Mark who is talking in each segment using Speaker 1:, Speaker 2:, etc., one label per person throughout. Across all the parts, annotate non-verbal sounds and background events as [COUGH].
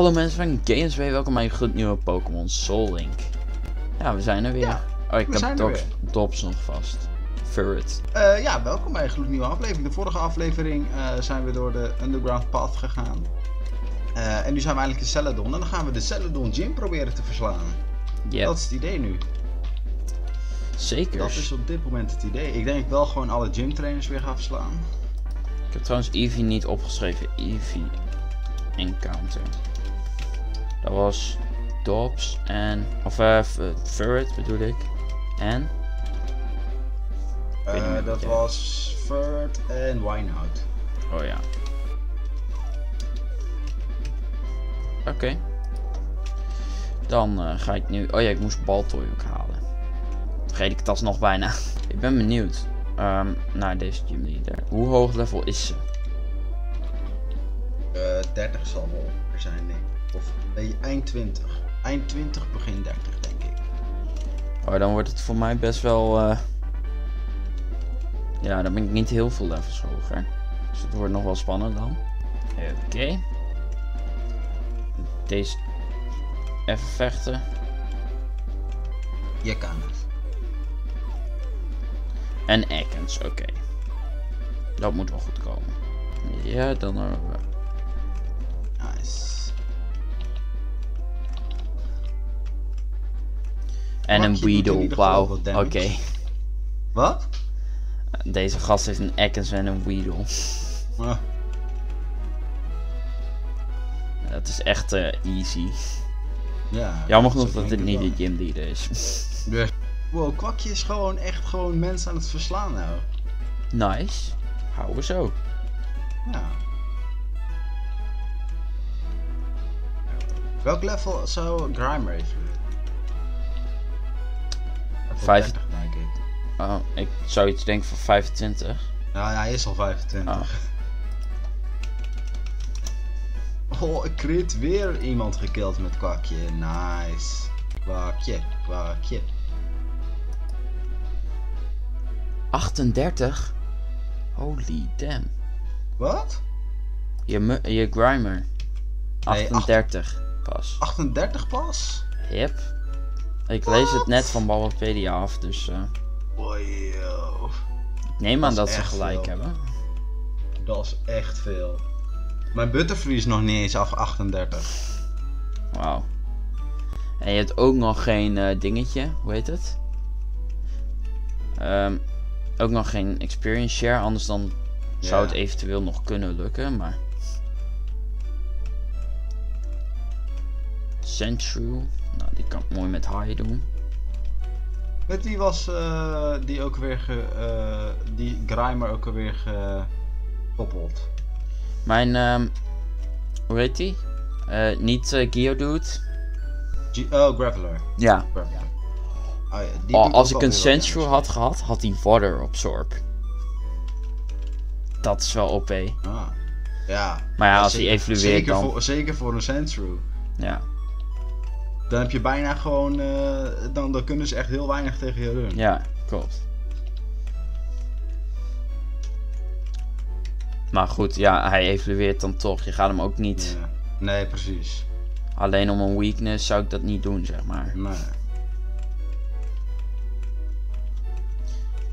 Speaker 1: Hallo mensen van Games welkom bij een gloednieuwe Pokémon Soul Link. Ja, we zijn er weer.
Speaker 2: Ja,
Speaker 1: oh, ik
Speaker 2: we
Speaker 1: heb Dobbs, Dobbs nog vast. Furret.
Speaker 2: Eh, ja, welkom bij een gloednieuwe aflevering. De vorige aflevering eh, zijn we door de Underground Path gegaan. Eh, en nu zijn we eindelijk in Celadon. En dan gaan we de Celadon Gym proberen te verslaan.
Speaker 1: Ja,
Speaker 2: Dat is het idee nu.
Speaker 1: zeker.
Speaker 2: Dat is op dit moment het idee. Ik denk wel gewoon alle gymtrainers weer ga verslaan.
Speaker 1: Ik heb trouwens Eevee niet opgeschreven. Eevee Encounter. Dat was Dobbs en... Of Furret bedoel ik. En? meer
Speaker 2: dat was Furt en Wineout.
Speaker 1: Oh ja. Oké. Dan eh, ga ik nu... Oh ja, ik moest Baltoy ook halen. Vergeet ik het alsnog bijna. [LAUGHS] ik ben benieuwd ehm, naar deze gymleader. Hoe hoog level is ze?
Speaker 2: Eh 30 zal wel er zijn, denk ik. Of nee, eind 20. Eind 20, begin 30, denk ik.
Speaker 1: Oh, dan wordt het voor mij best wel... eh, Ja, dan ben ik niet heel veel levels hoger. Dus het wordt nog wel spannend dan. Oké. Deze... Even vechten.
Speaker 2: Je kan het.
Speaker 1: En Ekans, oké. Dat moet wel goed komen. Ja, dan hebben we...
Speaker 2: Nice.
Speaker 1: En een Weedle, wauw. Oké.
Speaker 2: Wat?
Speaker 1: Deze gast heeft een Ekans en een Weedle.
Speaker 2: Ah,
Speaker 1: Dat is echt eh, easy.
Speaker 2: ja.
Speaker 1: Jammer genoeg dat dit niet de gymleader is. [LAUGHS]
Speaker 2: Ja. Wow, Kwakje is gewoon echt gewoon mensen aan het verslaan nou.
Speaker 1: nice. Houden we zo.
Speaker 2: Ja. Welk level zou Grimer even?
Speaker 1: Vijf-
Speaker 2: 30, denk ik.
Speaker 1: Oh, ik zou iets denken van 25.
Speaker 2: Nou, hij is al 25.
Speaker 1: Ah.
Speaker 2: Oh, ik kreeg weer iemand gekild met kwakje. Nice. Kwakje, kwakje.
Speaker 1: 38? Holy damn.
Speaker 2: Wat?
Speaker 1: Je, je Grimer.
Speaker 2: Nee,
Speaker 1: 38 pas.
Speaker 2: 38 pas?
Speaker 1: Yep. Ik lees het net van Babbelpedia af, dus eh,
Speaker 2: Wow.
Speaker 1: ik neem aan
Speaker 2: Dat
Speaker 1: ze gelijk
Speaker 2: veel.
Speaker 1: hebben.
Speaker 2: Dat is echt veel. Mijn Butterfree is nog niet eens af 38.
Speaker 1: Wauw. En je hebt ook nog geen eh, dingetje, hoe heet het? Ehm, ook nog geen experience share, anders dan zou het eventueel nog kunnen lukken, maar... Central, nou die kan ik mooi met high doen.
Speaker 2: Met wie was eh, die ook weer ge, eh, die Grimer ook alweer gekoppeld?
Speaker 1: Mijn, ehm, hoe heet die? Eh, niet eh, Geodude.
Speaker 2: G oh, Graveler.
Speaker 1: Ja.
Speaker 2: Graveler. Oh, ja, die
Speaker 1: Oh, als ik een
Speaker 2: weer damage.
Speaker 1: had gehad, had hij Water Absorb. Dat is wel OP.
Speaker 2: Ah. Ja.
Speaker 1: Maar ja, als hij evolueert
Speaker 2: zeker
Speaker 1: dan-
Speaker 2: Voor, zeker voor een Central.
Speaker 1: Ja.
Speaker 2: Dan heb je bijna gewoon, eh, dan, dan kunnen ze echt heel weinig tegen je run.
Speaker 1: Ja, klopt. Maar goed, ja, hij evolueert dan toch. Je gaat hem ook niet.
Speaker 2: Ja. Nee, precies.
Speaker 1: Alleen om een weakness zou ik dat niet doen, zeg maar.
Speaker 2: Nee.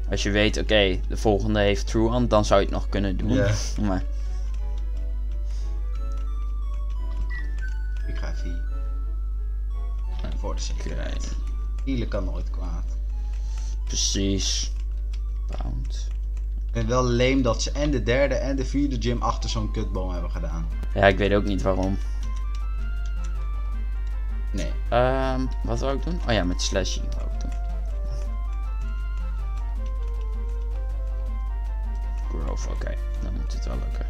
Speaker 1: Als je weet, oké, de volgende heeft Truant, dan zou je het nog kunnen doen.
Speaker 2: Ja. [LAUGHS]
Speaker 1: Maar
Speaker 2: Voor de zekerheid. Healen kan nooit kwaad.
Speaker 1: precies. Bound.
Speaker 2: Ik vind het wel leem dat ze en de derde en de vierde gym achter zo'n kutboom hebben gedaan.
Speaker 1: Ja, ik weet ook niet waarom.
Speaker 2: Nee.
Speaker 1: Ehm, wat wou ik doen? Oh ja, met Slashy wou ik doen. Grove, oké. Dan moet het wel lukken.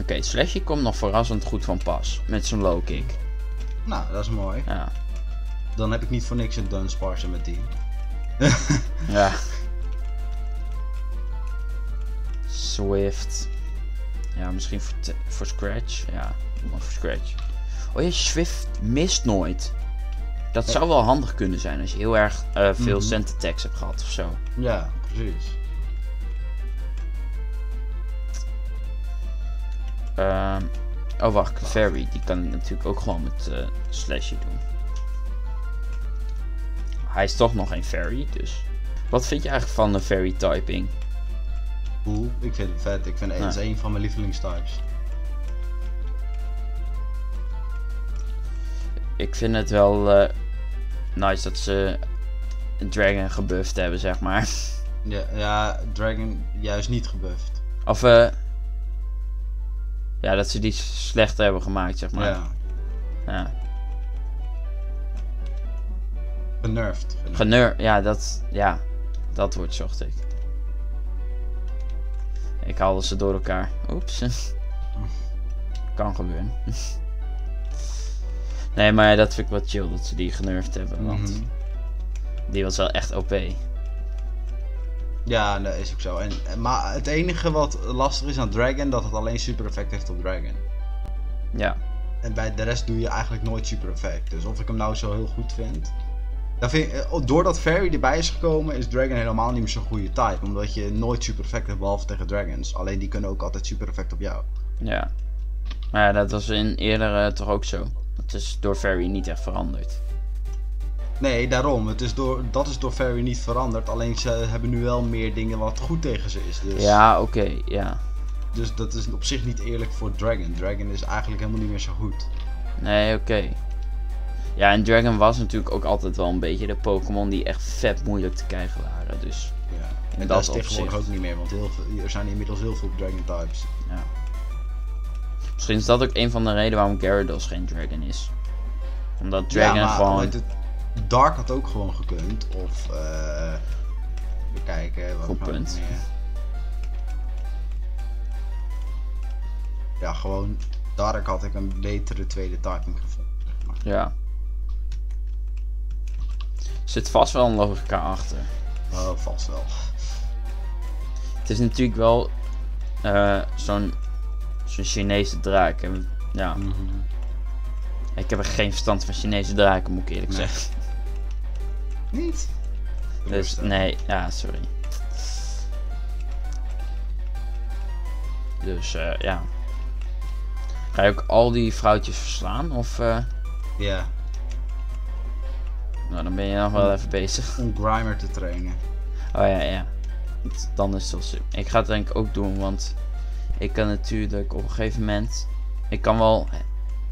Speaker 1: Oké, Slashy komt nog verrassend goed van pas. Met zijn low kick.
Speaker 2: Nou, dat is mooi.
Speaker 1: Ja.
Speaker 2: Dan heb ik niet voor niks een Dunsparce mijn team.
Speaker 1: ja. Swift. Ja, misschien voor, voor Scratch. Ja, maar voor Scratch. Oh ja, Swift mist nooit. Dat zou wel handig kunnen zijn als je heel erg eh, veel cent attacks hebt gehad of zo.
Speaker 2: Ja, precies.
Speaker 1: Ehm, oh wacht, Clefairy. Die kan ik natuurlijk ook gewoon met eh Slashy doen. Hij is toch nog geen fairy, dus... Wat vind je eigenlijk van de fairy typing?
Speaker 2: Cool. Ik vind het vet. Ik vind het
Speaker 1: Ja.
Speaker 2: is een van mijn lievelingstypes.
Speaker 1: Ik vind het wel eh, nice dat ze een dragon gebufft hebben, zeg maar.
Speaker 2: Ja, ja, Dragon juist niet gebufft.
Speaker 1: Of eh... Ja, dat ze die slechter hebben gemaakt, zeg maar.
Speaker 2: Ja.
Speaker 1: Ja.
Speaker 2: Genervd.
Speaker 1: ja, dat, ja, dat woord zocht ik. Ik haalde ze door elkaar. Oeps. [LAUGHS] kan gebeuren. [LAUGHS] nee, maar dat vind ik wel chill dat ze die genervd hebben. Want
Speaker 2: Mhm.
Speaker 1: die was wel echt OP.
Speaker 2: Ja, dat is ook zo. En, maar het enige wat lastig is aan Dragon, dat het alleen super effect heeft op Dragon.
Speaker 1: Ja,
Speaker 2: En bij de rest doe je eigenlijk nooit super effect. Dus of ik hem nou zo heel goed vind. Dan vind ik, eh, doordat Fairy erbij is gekomen, is Dragon helemaal niet meer zo'n goede type. Omdat je nooit super effect hebt, behalve tegen Dragons. Alleen die kunnen ook altijd super effect op jou.
Speaker 1: ja. Maar ja, dat was in eerder toch ook zo. Dat is door Fairy niet echt veranderd.
Speaker 2: Nee, daarom. Het is door, dat is door Fairy niet veranderd. Alleen ze hebben nu wel meer dingen wat goed tegen ze is. Dus,
Speaker 1: Ja, oké, ja.
Speaker 2: dus dat is op zich niet eerlijk voor Dragon. Dragon is eigenlijk helemaal niet meer zo goed.
Speaker 1: Nee, oké. Ja, en Dragon was natuurlijk ook altijd wel een beetje de Pokémon die echt vet moeilijk te krijgen waren. Dus
Speaker 2: Ja. En dat is tegenwoordig ook niet meer. Want heel veel, er zijn inmiddels heel veel Dragon types.
Speaker 1: ja. Misschien is dat ook een van de redenen waarom Gyarados geen Dragon is. Omdat Dragon
Speaker 2: ja, maar
Speaker 1: gewoon...
Speaker 2: het, Dark had ook gewoon gekund. Of, eh even kijken. Wat
Speaker 1: Goed punt.
Speaker 2: Ja, gewoon Dark had ik een betere tweede typing gevonden. Zeg maar.
Speaker 1: Ja. Zit vast wel een logica achter.
Speaker 2: Oh, vast wel.
Speaker 1: Het is natuurlijk wel eh, zo'n zo'n Chinese draak. En, ja,
Speaker 2: Mhm.
Speaker 1: ik heb er geen verstand van Chinese draken, moet ik eerlijk
Speaker 2: Nee.
Speaker 1: zeggen.
Speaker 2: Niet?
Speaker 1: Dus nee, ja, sorry. Dus eh, ja. Ga je ook al die vrouwtjes verslaan? Of eh,
Speaker 2: Ja,
Speaker 1: nou, dan ben je nog wel even bezig.
Speaker 2: om Grimer te trainen.
Speaker 1: Oh ja, ja. Dan is het wel super. Ik ga het denk ik ook doen, want ik kan natuurlijk op een gegeven moment. Ik kan wel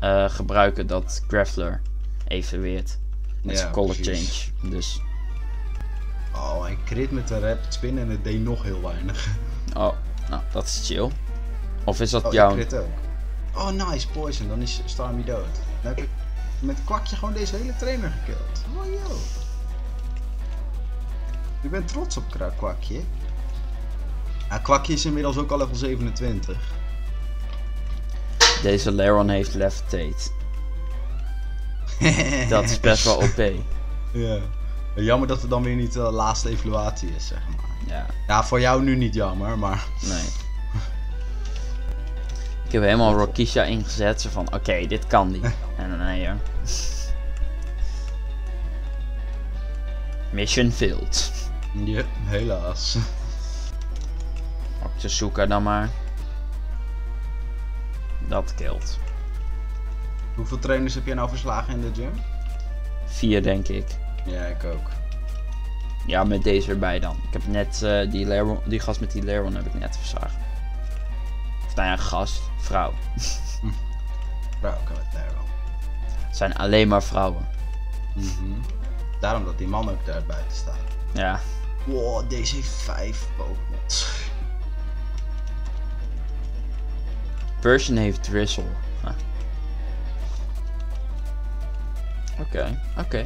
Speaker 1: eh, gebruiken dat Graveler evolueert. Met zijn color
Speaker 2: precies.
Speaker 1: change. Dus,
Speaker 2: Oh, hij crit met de rapid spin en het deed nog heel weinig.
Speaker 1: oh, nou, dat is chill. Of is dat
Speaker 2: Oh,
Speaker 1: jouw.
Speaker 2: ik crit ook. Oh, nice, poison. Dan is Starmie dood. Dan heb ik met kwakje gewoon deze hele trainer gekild. Oh, yo. Ik ben trots op kwakje. Ja, kwakje is inmiddels ook al level 27.
Speaker 1: Deze Laron heeft levitate. [LAUGHS] Dat is best wel OP.
Speaker 2: Ja. Jammer dat het dan weer niet de laatste evaluatie is, zeg maar.
Speaker 1: Ja,
Speaker 2: Ja, voor jou nu niet jammer, maar...
Speaker 1: nee. Ik heb helemaal Rokisha ingezet. Zo van, oké, dit kan niet. [LAUGHS] En dan nee hoor. Mission failed.
Speaker 2: Ja, helaas.
Speaker 1: Octasuka dan maar. Dat killt.
Speaker 2: Hoeveel trainers heb jij nou verslagen in de gym?
Speaker 1: Vier denk ik.
Speaker 2: Ja, ik ook.
Speaker 1: Ja, met deze erbij dan. Ik heb net eh, die, die gast met die Laron heb ik net verslagen. Of nou ja, gast, vrouw. [LAUGHS]
Speaker 2: Bro, kan daar wel.
Speaker 1: Het zijn alleen maar vrouwen.
Speaker 2: Mhm. Daarom dat die man ook daar buiten staat.
Speaker 1: Ja,
Speaker 2: Wow, deze heeft vijf Pokémons.
Speaker 1: Persian heeft Drizzle. Oké, oké.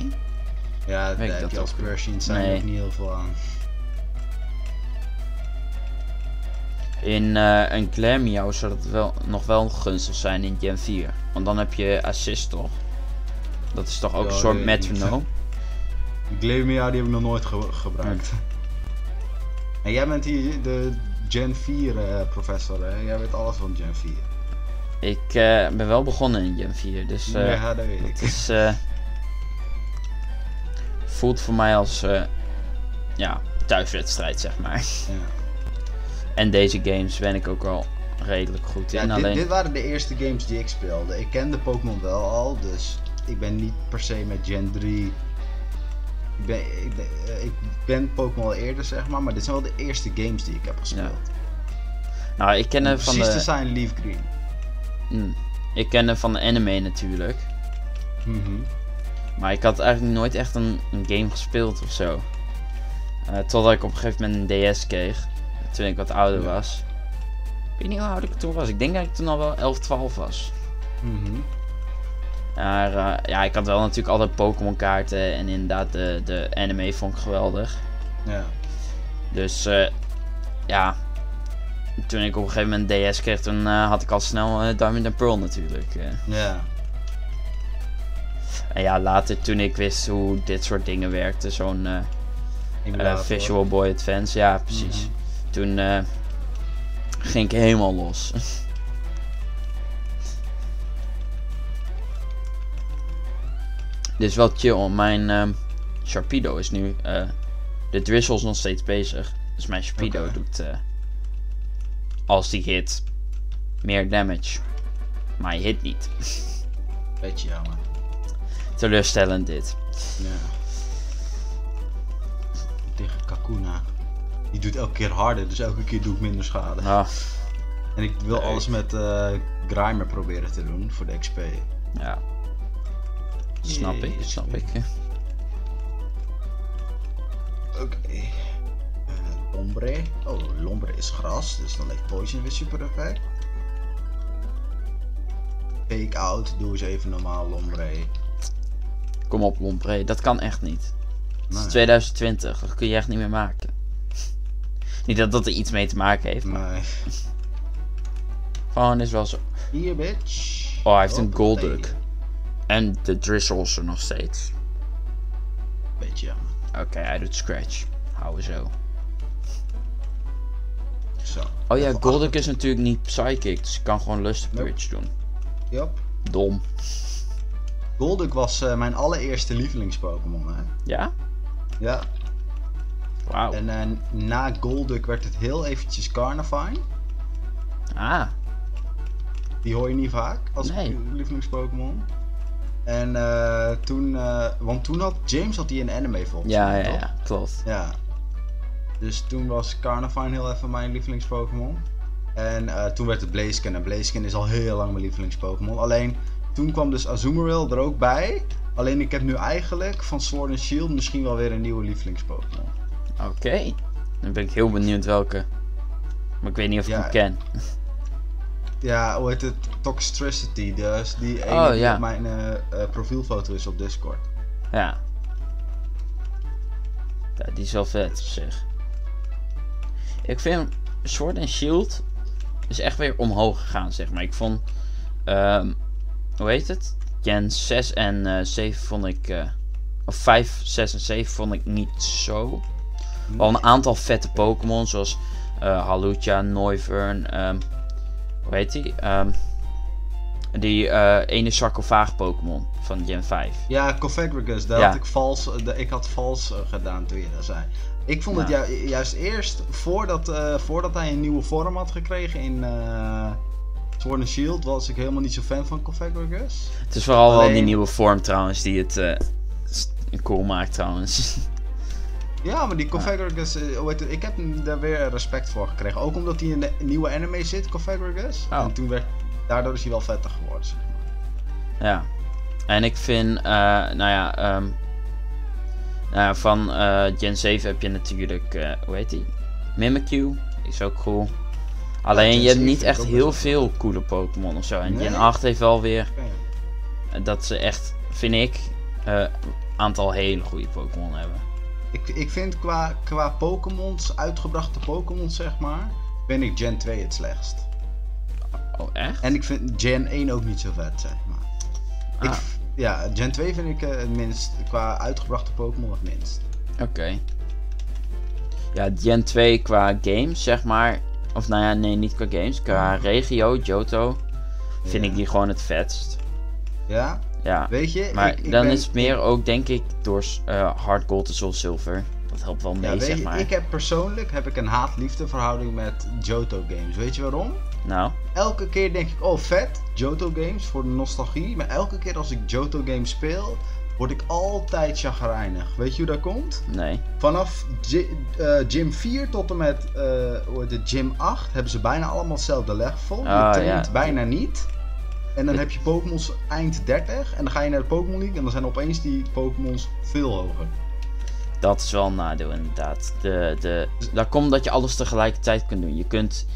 Speaker 2: Ja, daar
Speaker 1: Weet ik
Speaker 2: heb
Speaker 1: dat
Speaker 2: je als. Persian zijn
Speaker 1: Nee.
Speaker 2: ook niet heel veel aan.
Speaker 1: In eh, een Glameow zou dat wel, nog wel gunstig zijn in Gen 4. Want dan heb je assist toch? Dat is toch ook
Speaker 2: Ja,
Speaker 1: een soort metronome? [LAUGHS]
Speaker 2: Die Gleamia die heb ik nog nooit ge- gebruikt. [LAUGHS] En jij bent hier de Gen 4 eh, professor, hè? Jij weet alles van Gen 4.
Speaker 1: Ik eh, ben wel begonnen in Gen 4, dus
Speaker 2: ja, dat weet ik.
Speaker 1: is, eh, [LAUGHS] voelt voor mij als eh, ja, thuiswedstrijd zeg maar.
Speaker 2: Ja. [LAUGHS]
Speaker 1: En deze games ben ik ook al redelijk goed
Speaker 2: Ja,
Speaker 1: in.
Speaker 2: dit,
Speaker 1: alleen,
Speaker 2: dit waren de eerste games die ik speelde. Ik kende Pokémon wel al, dus ik ben niet per se met Gen 3. Ik ben, ik ben, eh, ik ben Pokémon al eerder, zeg maar, maar dit zijn wel de eerste games die ik heb gespeeld.
Speaker 1: nou, ik ken van
Speaker 2: precies te
Speaker 1: de,
Speaker 2: zijn Leaf Green.
Speaker 1: mm, ik ken van de anime natuurlijk.
Speaker 2: Mhm.
Speaker 1: Maar ik had eigenlijk nooit echt een, een game gespeeld of zo. Eh, totdat ik op een gegeven moment een DS kreeg. Toen ik wat ouder
Speaker 2: Ja.
Speaker 1: was. Ik weet niet hoe oud ik toen was. Ik denk dat ik toen al wel 11, 12 was.
Speaker 2: Mhm.
Speaker 1: Maar eh, ja, ik had wel natuurlijk altijd Pokémon kaarten. En inderdaad, de, de anime vond ik geweldig.
Speaker 2: Ja.
Speaker 1: Dus eh, ja, toen ik op een gegeven moment DS kreeg, toen eh, had ik al snel Diamond and Pearl natuurlijk.
Speaker 2: Ja.
Speaker 1: En ja, later toen ik wist hoe dit soort dingen werkten, zo'n eh, eh. Visual Boy Advance, ja precies. Toen eh, ging ik helemaal los. [LAUGHS] Dit is wel chill, mijn ehm, Sharpedo is nu, eh, de Drizzle is nog steeds bezig. Dus mijn Sharpedo doet, als die hit, meer damage. Maar hij hit niet. [LAUGHS]
Speaker 2: Beetje jammer.
Speaker 1: Teleurstellend dit.
Speaker 2: Ja. Tegen Kakuna. Die doet elke keer harder, dus elke keer doe ik minder schade.
Speaker 1: Ah,
Speaker 2: En ik wil
Speaker 1: Nee.
Speaker 2: alles met eh Grimer proberen te doen voor de XP.
Speaker 1: ja. Snap ik, snap ik.
Speaker 2: Oké. Eh, Lombre. Oh, Lombre is gras, dus dan heeft Poison weer super effect. Fake out, doe eens even normaal Lombre.
Speaker 1: Kom op, Lombre, dat kan echt niet. Het is
Speaker 2: Nee.
Speaker 1: 2020, dat kun je echt niet meer maken. [LAUGHS] Niet dat dat er iets mee te maken heeft, maar
Speaker 2: Nee. [LAUGHS]
Speaker 1: gewoon is wel zo.
Speaker 2: Hier, bitch.
Speaker 1: Oh, hij heeft een
Speaker 2: Hoppatee.
Speaker 1: Golduck. En de Drizzle is er nog steeds.
Speaker 2: Beetje jammer.
Speaker 1: Oké, hij doet Scratch. Houden zo.
Speaker 2: Zo.
Speaker 1: Oh ja, Golduck is natuurlijk niet Psychic, dus ik kan gewoon Lustig
Speaker 2: Nope.
Speaker 1: Doen.
Speaker 2: Yup.
Speaker 1: Dom.
Speaker 2: Golduck was eh, mijn allereerste lievelings-Pokémon, hè?
Speaker 1: Ja?
Speaker 2: Ja.
Speaker 1: Wauw.
Speaker 2: En eh, na Golduck werd het heel eventjes Carnivine.
Speaker 1: Ah,
Speaker 2: Die hoor je niet vaak als
Speaker 1: Nee.
Speaker 2: lievelings-Pokémon. En eh, toen, want toen had James had die in anime volgens
Speaker 1: ja,
Speaker 2: mij,
Speaker 1: ja, ja, klopt.
Speaker 2: Ja. Dus toen was Carnivine heel even mijn lievelings-Pokémon. En toen werd het Blaziken. En Blaziken is al heel lang mijn lievelings-Pokémon. Alleen toen kwam dus Azumarill er ook bij. Alleen ik heb nu eigenlijk van Sword and Shield misschien wel weer een nieuwe lievelings-Pokémon.
Speaker 1: Oké. Dan ben ik heel benieuwd welke. Maar ik weet niet of ik
Speaker 2: Ja.
Speaker 1: hem ken.
Speaker 2: Ja, hoe heet het? Toxtricity. Dus die ene
Speaker 1: Oh,
Speaker 2: die
Speaker 1: ja.
Speaker 2: op mijn eh, profielfoto is op Discord.
Speaker 1: Ja. Ja, die is wel vet op zich. Ik vind Sword and Shield is echt weer omhoog gegaan, zeg maar. Ik vond, ehm, hoe heet het? Gen 6 en eh 7 vond ik, eh, of 5, 6 en 7 vond ik niet zo. Wel een aantal vette Pokémon, zoals eh Halucha, Noivern, ehm, hoe heet die? Ehm, die eh, ene sarcofaag Pokémon van Gen 5.
Speaker 2: Ja, Cofagrigus, daar
Speaker 1: Ja.
Speaker 2: had ik vals, de- ik had vals gedaan toen je dat zei. Ik vond het ju- juist eerst, voordat, voordat hij een nieuwe vorm had gekregen in Sword and Shield, was ik helemaal niet zo fan van Cofagrigus.
Speaker 1: Het is vooral wel die nieuwe vorm trouwens die het eh, cool maakt trouwens.
Speaker 2: Ja, maar die Cofagrigus, eh, ik heb daar weer respect voor gekregen. Ook omdat hij in de nieuwe anime zit, Cofagrigus.
Speaker 1: Oh.
Speaker 2: En toen werd, daardoor is hij wel vetter geworden, zeg maar.
Speaker 1: ja. En ik vind, eh, nou ja, ehm, nou ja, van Gen 7 heb je natuurlijk, eh, hoe heet die? Mimikyu, is ook cool. Alleen je hebt
Speaker 2: 7
Speaker 1: niet echt heel veel coole Pokémon of zo. En? Gen 8 heeft wel weer eh, dat ze echt, vind ik, een aantal hele goede Pokémon hebben.
Speaker 2: Ik, ik vind qua, qua Pokémons, uitgebrachte Pokémons zeg maar, ben ik Gen 2 het slechtst.
Speaker 1: Oh, echt?
Speaker 2: En ik vind Gen 1 ook niet zo vet, zeg maar.
Speaker 1: Ah.
Speaker 2: ja, Gen 2 vind ik eh, het minst, qua uitgebrachte Pokémon het minst.
Speaker 1: Oké. Ja, Gen 2 qua games, zeg maar. Of nou ja, nee, niet qua games. Qua regio, Johto. Vind
Speaker 2: Ja.
Speaker 1: ik die gewoon het vetst.
Speaker 2: Ja,
Speaker 1: Ja.
Speaker 2: weet je?
Speaker 1: Maar
Speaker 2: ik, ik
Speaker 1: dan
Speaker 2: ben-
Speaker 1: is het meer ook, denk ik, door eh Hard Gold en Soul Silver. dat helpt wel mee,
Speaker 2: Ja,
Speaker 1: zeg
Speaker 2: je,
Speaker 1: maar.
Speaker 2: ik heb persoonlijk heb ik een haat-liefde verhouding met Johto games. Weet je waarom?
Speaker 1: Nou,
Speaker 2: Elke keer denk ik, oh vet, Johto games voor de nostalgie. Maar elke keer als ik Johto games speel, word ik altijd chagrijnig. Weet je hoe dat komt?
Speaker 1: nee.
Speaker 2: Vanaf eh, Gym 4 tot en met eh, heet het, Gym 8 hebben ze bijna allemaal hetzelfde level. Je
Speaker 1: Ah,
Speaker 2: traint
Speaker 1: ja.
Speaker 2: bijna niet. En dan heb je Pokémons eind 30 en dan ga je naar de Pokémon League en dan zijn opeens die Pokémons veel hoger.
Speaker 1: Dat is wel een nadeel inderdaad. De, de, dat komt dat je alles tegelijkertijd kunt doen. Je kunt.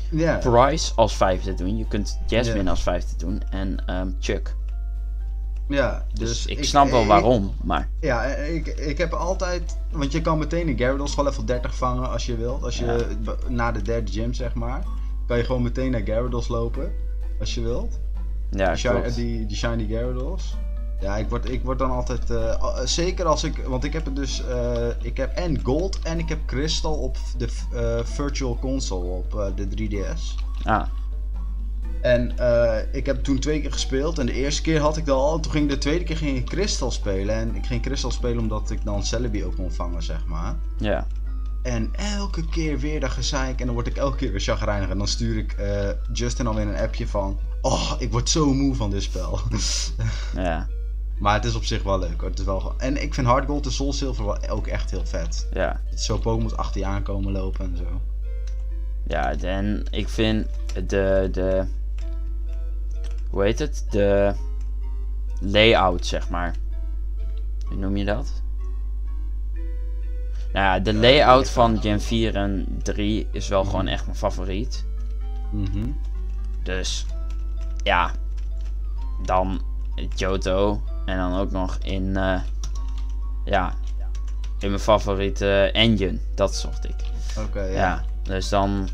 Speaker 1: Price als vijfde doen. Je kunt Jasmine
Speaker 2: Ja.
Speaker 1: als vijfde doen. En ehm, Chuck.
Speaker 2: Ja,
Speaker 1: Dus,
Speaker 2: dus
Speaker 1: ik, snap wel
Speaker 2: ik-
Speaker 1: waarom. Maar
Speaker 2: Ja, ik, ik heb altijd. Want je kan meteen een Gyarados van level 30 vangen als je wilt. Als je
Speaker 1: Ja.
Speaker 2: na de derde gym, zeg maar. Kan je gewoon meteen naar Gyarados lopen. Als je wilt.
Speaker 1: ja,
Speaker 2: die,
Speaker 1: klopt.
Speaker 2: die, die shiny Gyarados. Ja, ik word, ik word dan altijd. eh, zeker als ik. Want ik heb het dus. eh, ik heb en Gold en ik heb Crystal op de eh, Virtual Console op de 3DS.
Speaker 1: Ah,
Speaker 2: En eh, ik heb toen twee keer gespeeld. En de eerste keer had ik dat al. Toen ging de tweede keer ging ik Crystal spelen. En ik ging Crystal spelen omdat ik dan Celebi ook kon vangen, zeg maar.
Speaker 1: ja.
Speaker 2: En elke keer weer dat gezeik. En dan word ik elke keer weer chagrijnig. En dan stuur ik eh, Justin alweer een appje van... Oh, ik word zo moe van dit spel. [LAUGHS]
Speaker 1: Ja,
Speaker 2: maar het is op zich wel leuk hoor. Het is wel... En ik vind Hard Gold en Soul Silver wel ook echt heel vet.
Speaker 1: ja.
Speaker 2: Dat zo Pokémon achter je aankomen lopen en zo.
Speaker 1: Ja, en ik vind de, de, hoe heet het? De layout, zeg maar. Hoe noem je dat? Nou ja, de layout van Gen 4 en 3 is wel gewoon echt mijn favoriet.
Speaker 2: Mhm.
Speaker 1: Dus, ja. Dan Johto. En dan ook nog in, eh, ja, in mijn favoriete engine. Dat zocht ik.
Speaker 2: Oké, ja.
Speaker 1: Ja, dus dan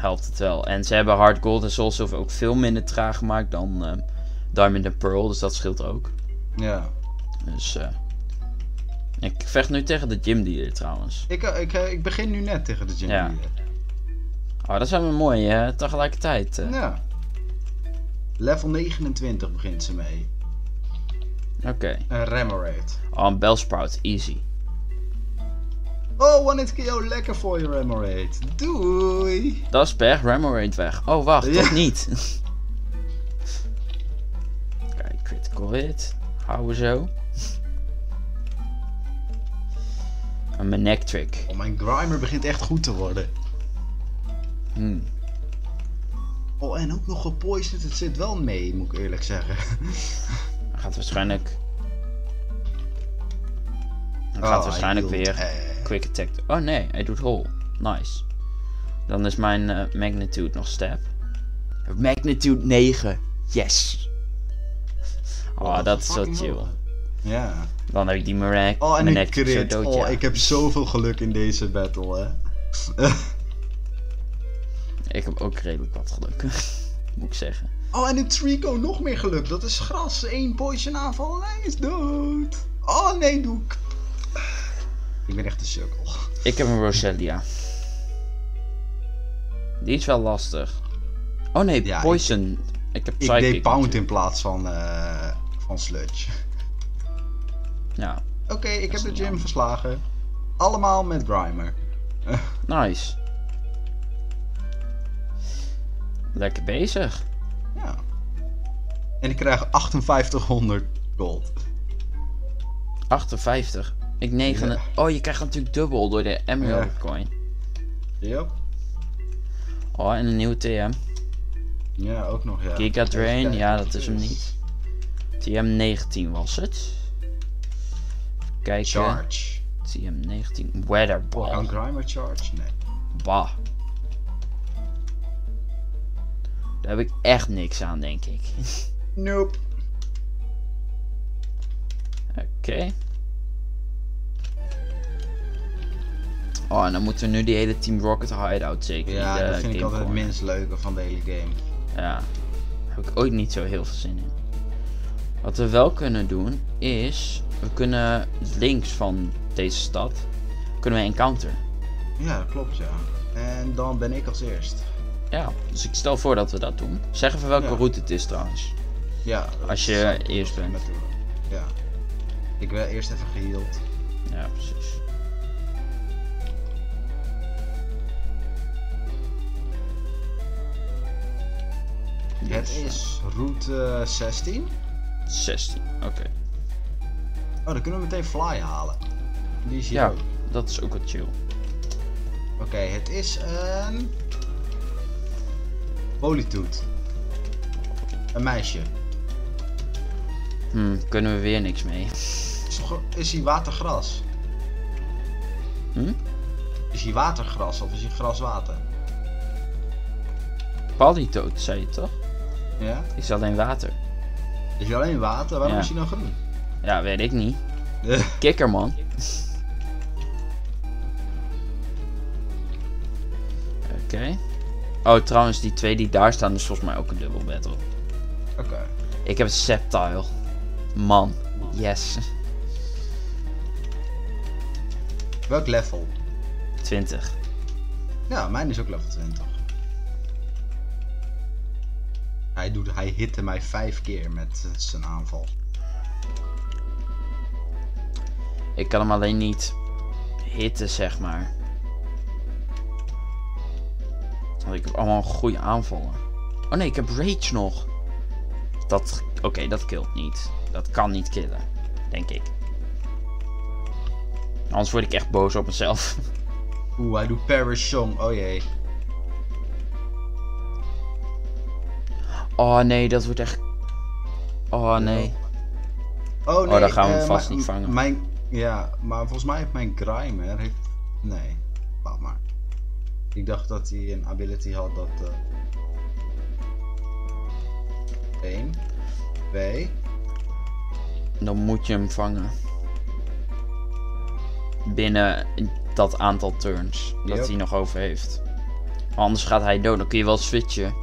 Speaker 1: helpt het wel. En ze hebben Hard Gold en Soul Silver ook veel minder traag gemaakt dan ehm, Diamond en Pearl, dus dat scheelt ook.
Speaker 2: ja.
Speaker 1: Dus eh ik vecht nu tegen de gym dealer trouwens.
Speaker 2: Ik, eh, ik, eh, ik begin nu net tegen de gym
Speaker 1: Ja. Oh, dat zijn we mooi, hè? Tegelijkertijd. eh.
Speaker 2: Ja. Level 29 begint ze mee.
Speaker 1: Oké.
Speaker 2: Een Remoraid.
Speaker 1: Oh, een Bellsprout, easy.
Speaker 2: Oh, one hit KO, lekker voor je Remoraid. Doei!
Speaker 1: Dat is per Remoraid weg. Oh, wacht,
Speaker 2: Ja.
Speaker 1: toch niet. [LAUGHS] Kijk, critical hit. Houden we zo. En mijn trick.
Speaker 2: Oh, mijn Grimer begint echt goed te worden.
Speaker 1: Hmm.
Speaker 2: Oh, en ook nog gepoisoned. Het zit wel mee, moet ik eerlijk zeggen.
Speaker 1: Hij gaat waarschijnlijk. Hij
Speaker 2: Oh,
Speaker 1: gaat waarschijnlijk weer
Speaker 2: eh,
Speaker 1: quick attack. Oh nee, hij doet hole. Nice. Dan is mijn eh, magnitude nog step. Magnitude 9. Yes. Oh, dat is zo chill.
Speaker 2: Ja.
Speaker 1: Dan heb ik die Marek.
Speaker 2: Oh, en een
Speaker 1: Manek zo
Speaker 2: crit.
Speaker 1: dood,
Speaker 2: Oh,
Speaker 1: ja.
Speaker 2: ik heb zoveel geluk in deze battle, hè. [LAUGHS]
Speaker 1: Ik heb ook redelijk wat geluk. [LAUGHS] Moet ik zeggen.
Speaker 2: Oh, en een Trico nog meer geluk. Dat is gras. Eén poison aanval en hij is dood. Oh, nee, doe ik. Ik ben echt een sukkel.
Speaker 1: Ik heb een Roselia. Die is wel lastig. Oh nee,
Speaker 2: Ja, ik-
Speaker 1: Poison. Ik, heb
Speaker 2: Ik
Speaker 1: Psychic.
Speaker 2: deed Pound
Speaker 1: natuurlijk.
Speaker 2: in plaats van, eh, van Sludge.
Speaker 1: Ja,
Speaker 2: Oké, ik heb de gym verslagen. Allemaal met Grimer. [LAUGHS]
Speaker 1: nice. Lekker bezig.
Speaker 2: Ja. En ik krijg 5800 gold.
Speaker 1: 58. Ik 9.
Speaker 2: Ja.
Speaker 1: Oh, je krijgt natuurlijk dubbel door de Emerald
Speaker 2: Ja.
Speaker 1: coin.
Speaker 2: Yep.
Speaker 1: Oh, en een nieuwe TM.
Speaker 2: Ja, ook nog, ja.
Speaker 1: Giga Drain, ja, dat is hem niet. TM 19 was het. Kijken.
Speaker 2: Charge.
Speaker 1: TM 19. Weather Ball.
Speaker 2: Kan Grimer charge? Nee.
Speaker 1: Bah. Daar heb ik echt niks aan, denk ik. [LAUGHS]
Speaker 2: Nope.
Speaker 1: Oké. Oh, en dan moeten we nu die hele Team Rocket hideout zeker.
Speaker 2: Ja,
Speaker 1: die, eh,
Speaker 2: dat vind ik altijd het minst leuke van de hele game.
Speaker 1: Ja, daar heb ik ooit niet zo heel veel zin in. Wat we wel kunnen doen is, we kunnen links van deze stad, kunnen we encounter.
Speaker 2: Ja, dat klopt, ja. En dan ben ik als eerst.
Speaker 1: Ja, dus ik stel voor dat we dat doen. Zeg even welke
Speaker 2: Ja.
Speaker 1: route het is trouwens.
Speaker 2: Ja. dat
Speaker 1: Als je eerst bent.
Speaker 2: Ja. Ik ben eerst even geheeld.
Speaker 1: Ja, precies.
Speaker 2: Het is route 16.
Speaker 1: 16, oké.
Speaker 2: Oh, dan kunnen we meteen fly halen. Die is hier
Speaker 1: Ja, dat is ook wat chill.
Speaker 2: Oké, het is een... Politoet. Een meisje.
Speaker 1: Hm, kunnen we weer niks mee.
Speaker 2: Is hij watergras?
Speaker 1: Hm?
Speaker 2: Is hij watergras of is hij graswater?
Speaker 1: Palitoot, zei je toch?
Speaker 2: Ja?
Speaker 1: Is alleen water.
Speaker 2: Is alleen water? Waarom
Speaker 1: Ja.
Speaker 2: is hij dan groen?
Speaker 1: Ja, weet ik niet. Kikker, man. Oké. Oh, trouwens, die twee die daar staan is volgens mij ook een dubbel battle.
Speaker 2: Oké.
Speaker 1: Ik heb een Septile. Man. Yes.
Speaker 2: Welk level?
Speaker 1: 20.
Speaker 2: Ja, mijn is ook level 20. Hij, doet, hij hitte mij vijf keer met eh, zijn aanval.
Speaker 1: Ik kan hem alleen niet hitten, zeg maar. Want ik heb allemaal goede aanvallen. Oh nee, ik heb Rage nog. Dat, oké, dat killt niet. Dat kan niet killen, denk ik. Anders word ik echt boos op mezelf. [LAUGHS]
Speaker 2: Oeh, hij doet Perish Song. Oh jee.
Speaker 1: Oh nee, dat wordt echt... Oh nee.
Speaker 2: Oh nee.
Speaker 1: dan gaan we hem
Speaker 2: eh,
Speaker 1: vast niet vangen.
Speaker 2: Mijn, ja, maar volgens mij heeft mijn Grimer... Heeft, nee, laat maar. Ik dacht dat hij een ability had dat... eh 1, 2...
Speaker 1: Dan moet je hem vangen. Binnen dat aantal turns dat
Speaker 2: Yep.
Speaker 1: hij nog over heeft. Anders gaat hij dood. Dan kun je wel switchen.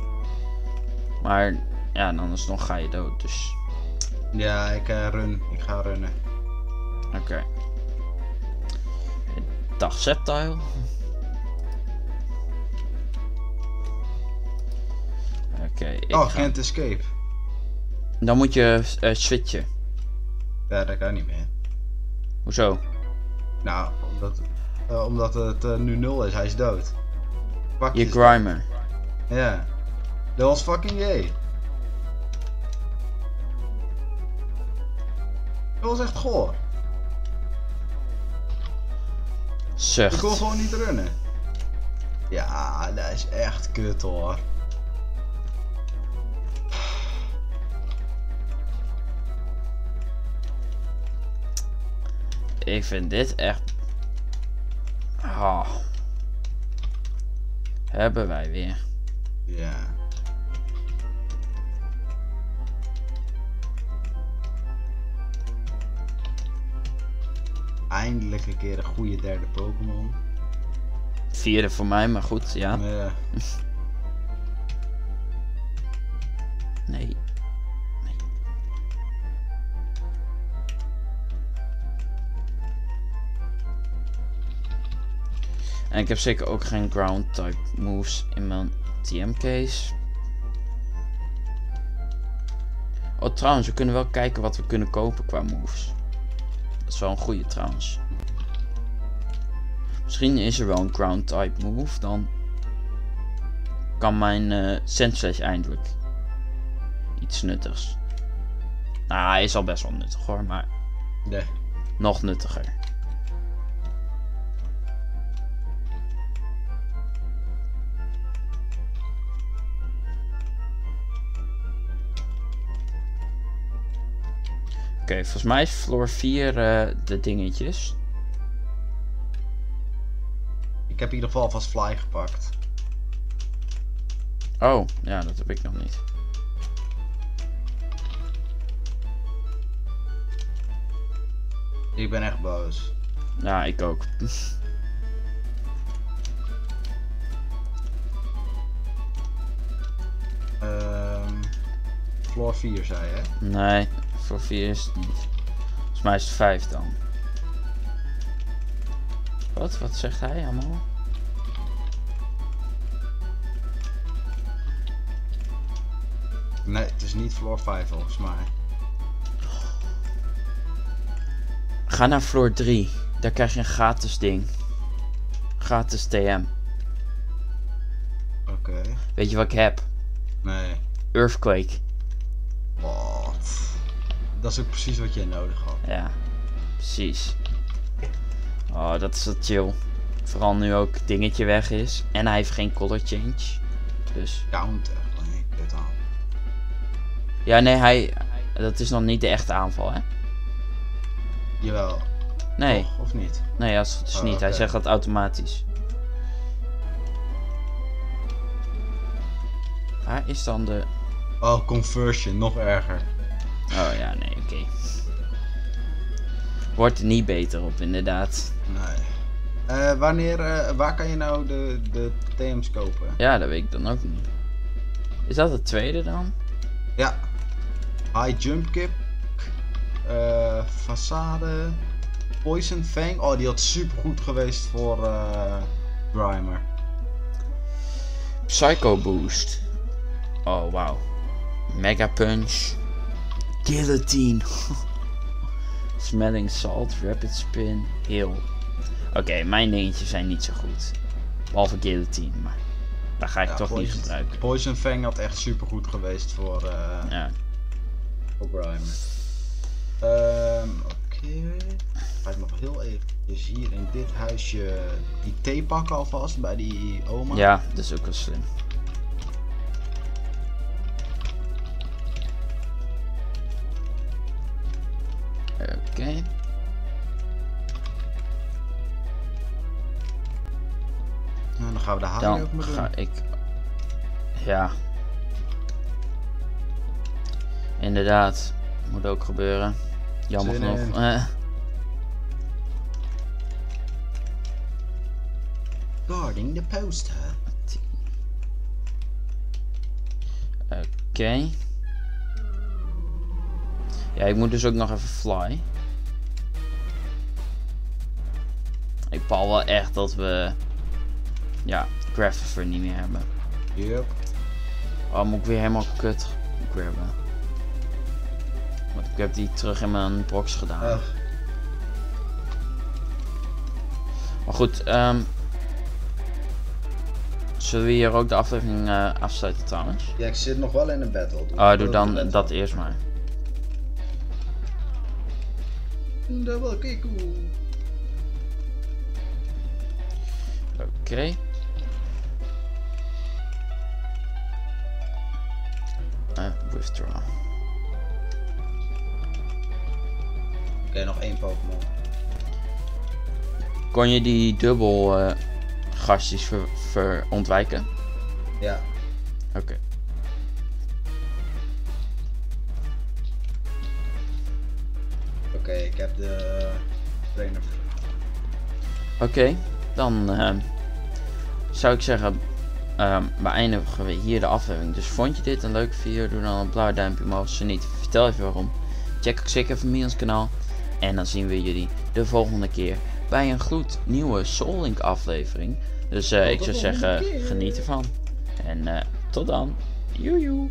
Speaker 1: Maar ja, en anders nog ga je dood. Dus
Speaker 2: Ja, ik eh, run. Ik ga runnen.
Speaker 1: oké. Dag Septile. Oké, ik
Speaker 2: oh,
Speaker 1: ga-
Speaker 2: can't escape.
Speaker 1: dan moet je eh, switchen.
Speaker 2: Ja, dat kan niet meer.
Speaker 1: Hoezo?
Speaker 2: Nou, omdat, eh, omdat het nu 0 is. Hij is dood. Pak
Speaker 1: Je grimer.
Speaker 2: Ja. Dat was fucking gay. Dat was echt goor. Ik
Speaker 1: Zucht.
Speaker 2: kon gewoon niet runnen. Ja, dat is echt kut hoor.
Speaker 1: Ik vind dit echt. Ah. Hebben wij weer.
Speaker 2: Ja. Eindelijk een keer een goede derde Pokémon.
Speaker 1: Vierde voor mij, maar goed, ja. Nee. Nee. En ik heb zeker ook geen ground type moves in mijn TM case. Oh, trouwens, we kunnen wel kijken wat we kunnen kopen qua moves. Dat is wel een goede trouwens. Misschien is er wel een ground type move, dan kan mijn Sandslash eindelijk iets nuttigs. Nou, hij is al best wel nuttig hoor, maar
Speaker 2: Nee.
Speaker 1: nog nuttiger. Oké, volgens mij is floor 4 eh, de dingetjes.
Speaker 2: Ik heb in ieder geval vast Fly gepakt.
Speaker 1: Oh, ja, dat heb ik nog niet.
Speaker 2: Ik ben echt boos.
Speaker 1: Ja, ik ook.
Speaker 2: Ehm floor 4 zei je, hè?
Speaker 1: Nee, voor 4 is het niet. Volgens mij is het 5 dan. Wat? Wat zegt hij allemaal?
Speaker 2: Nee, het is niet floor 5 volgens mij.
Speaker 1: Ga naar floor 3. Daar krijg je een gratis ding. Gratis TM.
Speaker 2: Oké.
Speaker 1: Weet je wat ik heb?
Speaker 2: Nee.
Speaker 1: Earthquake.
Speaker 2: Dat is ook precies wat jij nodig had.
Speaker 1: Ja, precies. Oh, dat is wat chill. Vooral nu ook dingetje weg is. En hij heeft geen color change. Dus.
Speaker 2: Counter. Nee, dit aan.
Speaker 1: Ja, nee, hij. Dat is nog niet de echte aanval, hè?
Speaker 2: Jawel.
Speaker 1: Nee,
Speaker 2: Toch, of niet?
Speaker 1: nee, als het is
Speaker 2: Oh,
Speaker 1: niet. Hij zegt dat automatisch. Waar is dan de.
Speaker 2: Oh, conversion. Nog erger.
Speaker 1: Oh ja, nee, oké. Wordt er niet beter op, inderdaad.
Speaker 2: Nee. Eh, wanneer, eh, waar kan je nou de, de TM's kopen?
Speaker 1: Ja, dat weet ik dan ook niet. Is dat het tweede dan?
Speaker 2: Ja. High Jump Kip. eh façade. Poison Fang. Oh, die had super goed geweest voor eh Grimer.
Speaker 1: Psycho Boost. Oh, wauw. Mega Punch. Guillotine. [LAUGHS] Smelling Salt, Rapid Spin, Heal. Oké, mijn dingetjes zijn niet zo goed. Behalve Guillotine, maar dat ga ik
Speaker 2: Ja,
Speaker 1: toch niet gebruiken.
Speaker 2: Poison Fang had echt super goed geweest voor, eh
Speaker 1: Ja.
Speaker 2: voor Grimer. Ehm, Oké. Ga ik nog heel eventjes hier in dit huisje die thee pakken alvast bij die oma.
Speaker 1: ja, dat is ook wel slim. Oké.
Speaker 2: Nou, dan gaan we de haring ook
Speaker 1: Dan
Speaker 2: maar doen.
Speaker 1: ga ik. Ja. Inderdaad. Moet ook gebeuren. Jammer
Speaker 2: Zin
Speaker 1: genoeg. [LAUGHS] Eh,
Speaker 2: Guarding the poster.
Speaker 1: Oké. Ja, ik moet dus ook nog even fly. Ik paal wel echt dat we. Ja, Graphifer niet meer hebben.
Speaker 2: Yup.
Speaker 1: Oh, moet ik weer helemaal kut grabben. Want ik heb die terug in mijn box gedaan.
Speaker 2: Ugh.
Speaker 1: Maar goed, ehm zullen we hier ook de aflevering eh, afsluiten trouwens?
Speaker 2: Ja, ik zit nog wel in een battle.
Speaker 1: Oh, doe dan dat eerst maar.
Speaker 2: Double kick.
Speaker 1: Oké. Eh, withdraw.
Speaker 2: Oké, nog één Pokémon.
Speaker 1: Kon je die dubbel eh, gastjes ver, ver- ontwijken?
Speaker 2: Ja.
Speaker 1: Oké.
Speaker 2: Oké, ik heb de trainer.
Speaker 1: Oké, dan ehm, zou ik zeggen, ehm beëindigen we hier de aflevering. Dus vond je dit een leuke video, doe dan een blauw duimpje omhoog. Zo niet, vertel even waarom. Check ook zeker even mee ons kanaal. En dan zien we jullie de volgende keer bij een goed nieuwe Soul Link aflevering. Dus eh, ik zou zeggen, geniet ervan. En eh, tot dan. Joejoe.